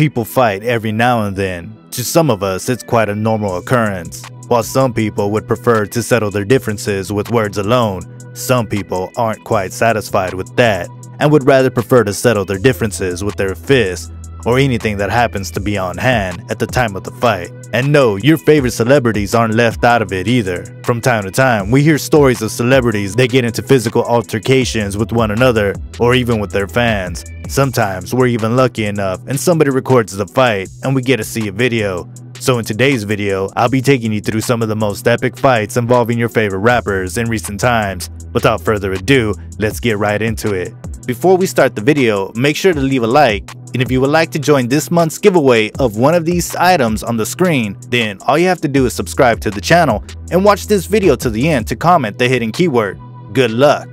People fight every now and then. To some of us, it's quite a normal occurrence. While some people would prefer to settle their differences with words alone, some people aren't quite satisfied with that and would rather prefer to settle their differences with their fists or anything that happens to be on hand at the time of the fight. And no, your favorite celebrities aren't left out of it either. From time to time, we hear stories of celebrities that get into physical altercations with one another or even with their fans. Sometimes we're even lucky enough and somebody records the fight and we get to see a video. So in today's video, I'll be taking you through some of the most epic fights involving your favorite rappers in recent times. Without further ado, let's get right into it. Before we start the video, make sure to leave a like, and if you would like to join this month's giveaway of one of these items on the screen, then all you have to do is subscribe to the channel and watch this video to the end to comment the hidden keyword. Good luck!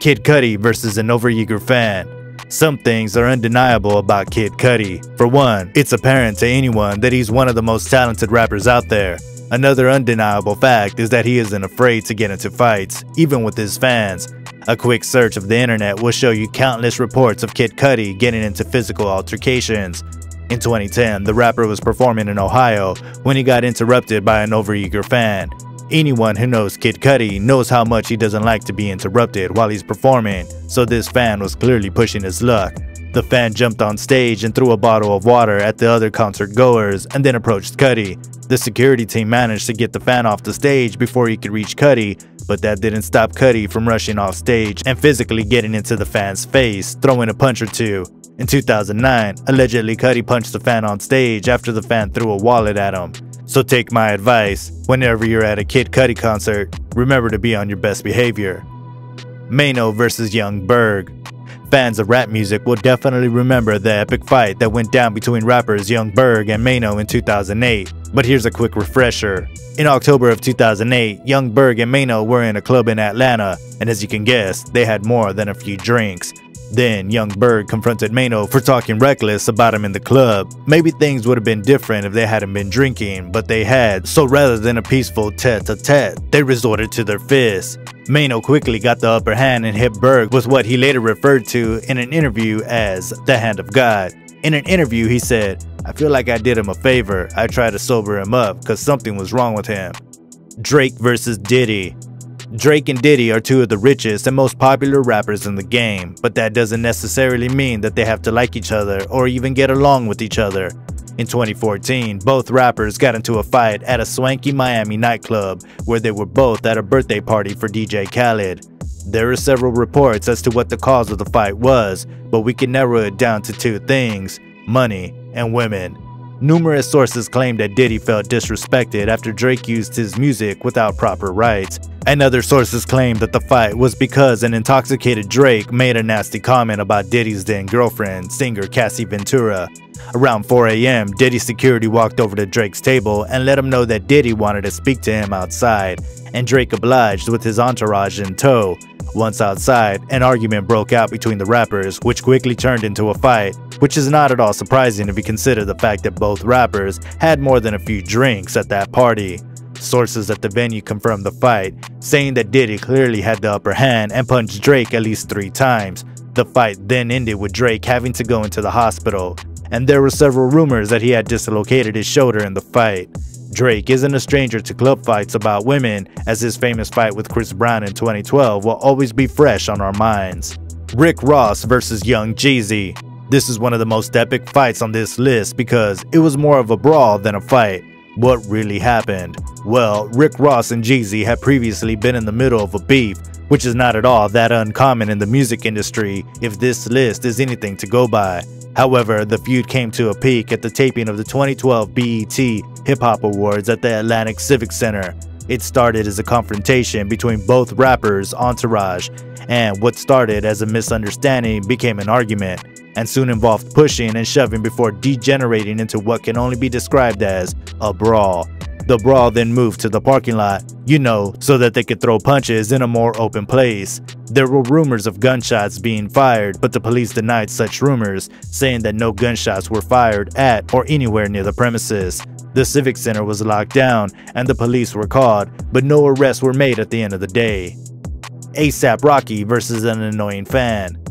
Kid Cudi versus an overeager fan. Some things are undeniable about Kid Cudi. For one, it's apparent to anyone that he's one of the most talented rappers out there. Another undeniable fact is that he isn't afraid to get into fights, even with his fans. A quick search of the internet will show you countless reports of Kid Cudi getting into physical altercations. In 2010, the rapper was performing in Ohio when he got interrupted by an overeager fan. Anyone who knows Kid Cudi knows how much he doesn't like to be interrupted while he's performing, so this fan was clearly pushing his luck. The fan jumped on stage and threw a bottle of water at the other concert goers and then approached Cudi. The security team managed to get the fan off the stage before he could reach Cudi, but that didn't stop Cudi from rushing off stage and physically getting into the fan's face, throwing a punch or two. In 2009, allegedly Cudi punched the fan on stage after the fan threw a wallet at him. So take my advice, whenever you're at a Kid Cudi concert, remember to be on your best behavior. Maino vs Young Berg Fans of rap music will definitely remember the epic fight that went down between rappers Young Berg and Maino in 2008. But here's a quick refresher. In October of 2008, Young Berg and Maino were in a club in Atlanta, and as you can guess, they had more than a few drinks. Then Young Berg confronted Maino for talking reckless about him in the club. Maybe things would have been different if they hadn't been drinking, but they had, so rather than a peaceful tete-a-tete, -tete, they resorted to their fists. Maino quickly got the upper hand and hit Berg with what he later referred to in an interview as the hand of God. In an interview, he said, I feel like I did him a favor. I tried to sober him up because something was wrong with him. Drake versus Diddy. Drake and Diddy are two of the richest and most popular rappers in the game, but that doesn't necessarily mean that they have to like each other or even get along with each other. In 2014, both rappers got into a fight at a swanky Miami nightclub where they were both at a birthday party for DJ Khaled. There are several reports as to what the cause of the fight was, but we can narrow it down to two things money and women. Numerous sources claim that Diddy felt disrespected after Drake used his music without proper rights, and other sources claim that the fight was because an intoxicated Drake made a nasty comment about Diddy's then girlfriend, singer Cassie Ventura. Around 4 a.m., Diddy security walked over to Drake's table and let him know that Diddy wanted to speak to him outside, and Drake obliged with his entourage in tow. Once outside, an argument broke out between the rappers, which quickly turned into a fight, which is not at all surprising if you consider the fact that both rappers had more than a few drinks at that party. Sources at the venue confirmed the fight, saying that Diddy clearly had the upper hand and punched Drake at least three times. The fight then ended with Drake having to go into the hospital, and there were several rumors that he had dislocated his shoulder in the fight. Drake isn't a stranger to club fights about women, as his famous fight with Chris Brown in 2012 will always be fresh on our minds. Rick Ross versus Young Jeezy. This is one of the most epic fights on this list because it was more of a brawl than a fight. What really happened? Well, Rick Ross and Jeezy had previously been in the middle of a beef, which is not at all that uncommon in the music industry if this list is anything to go by. However, the feud came to a peak at the taping of the 2012 BET Hip Hop Awards at the Atlanta Civic Center. It started as a confrontation between both rappers' entourage, and what started as a misunderstanding became an argument and soon involved pushing and shoving before degenerating into what can only be described as a brawl. The brawl then moved to the parking lot, you know, so that they could throw punches in a more open place. There were rumors of gunshots being fired, but the police denied such rumors, saying that no gunshots were fired at or anywhere near the premises. The Civic Center was locked down and the police were called, but no arrests were made at the end of the day. ASAP Rocky versus an annoying fan.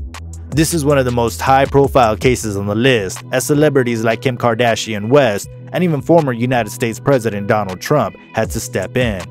This is one of the most high profile cases on the list, as celebrities like Kim Kardashian West and even former United States President Donald Trump had to step in.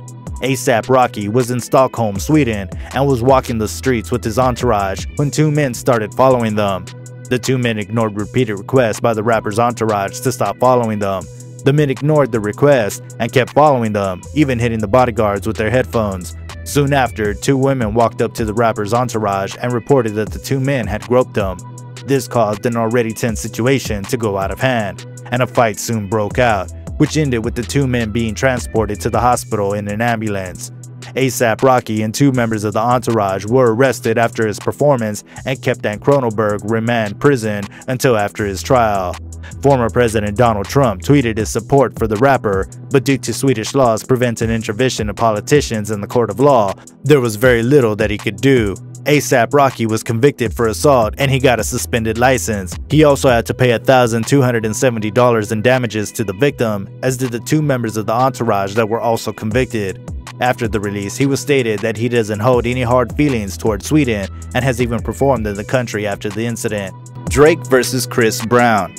ASAP Rocky was in Stockholm, Sweden, and was walking the streets with his entourage when two men started following them. The two men ignored repeated requests by the rapper's entourage to stop following them. The men ignored the request and kept following them, even hitting the bodyguards with their headphones. Soon after, two women walked up to the rapper's entourage and reported that the two men had groped them. This caused an already tense situation to go out of hand, and a fight soon broke out, which ended with the two men being transported to the hospital in an ambulance. ASAP Rocky and two members of the entourage were arrested after his performance and kept at Kronoberg Remand Prison until after his trial. Former President Donald Trump tweeted his support for the rapper, but due to Swedish laws preventing intervention of politicians in the court of law, there was very little that he could do. ASAP Rocky was convicted for assault and he got a suspended license. He also had to pay $1,270 in damages to the victim, as did the two members of the entourage that were also convicted. After the release, he was stated that he doesn't hold any hard feelings towards Sweden and has even performed in the country after the incident. Drake vs. Chris Brown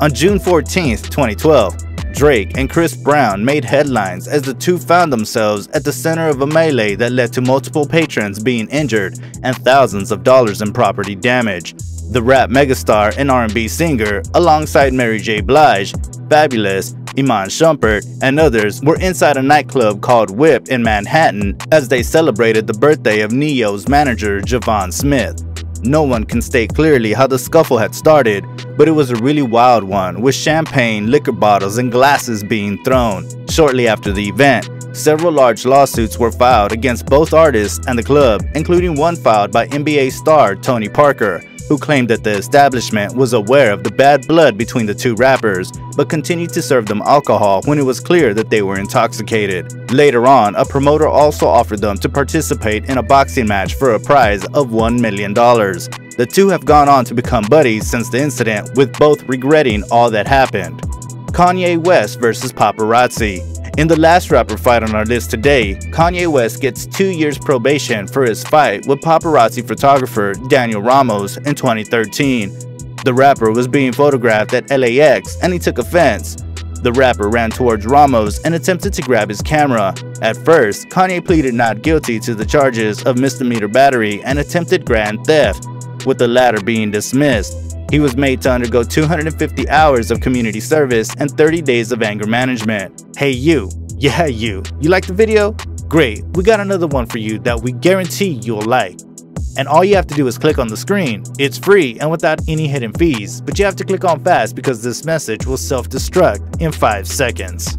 on June 14, 2012, Drake and Chris Brown made headlines as the two found themselves at the center of a melee that led to multiple patrons being injured and thousands of dollars in property damage. The rap megastar and R&B singer, alongside Mary J. Blige, Fabolous, Iman Shumpert, and others were inside a nightclub called Whip in Manhattan as they celebrated the birthday of Ne-Yo's manager Javon Smith. No one can state clearly how the scuffle had started, but it was a really wild one, with champagne, liquor bottles, and glasses being thrown. Shortly after the event, several large lawsuits were filed against both artists and the club, including one filed by NBA star Tony Parker, who claimed that the establishment was aware of the bad blood between the two rappers, but continued to serve them alcohol when it was clear that they were intoxicated. Later on, a promoter also offered them to participate in a boxing match for a prize of $1 million. The two have gone on to become buddies since the incident, with both regretting all that happened. Kanye West vs. Paparazzi in the last rapper fight on our list today, Kanye West gets two years probation for his fight with paparazzi photographer Daniel Ramos in 2013. The rapper was being photographed at LAX and he took offense. The rapper ran towards Ramos and attempted to grab his camera. At first, Kanye pleaded not guilty to the charges of misdemeanor battery and attempted grand theft, with the latter being dismissed. He was made to undergo 250 hours of community service and 30 days of anger management. Hey you, yeah you, you like the video? Great, we got another one for you that we guarantee you'll like. And all you have to do is click on the screen. It's free and without any hidden fees, but you have to click on fast because this message will self-destruct in 5 seconds.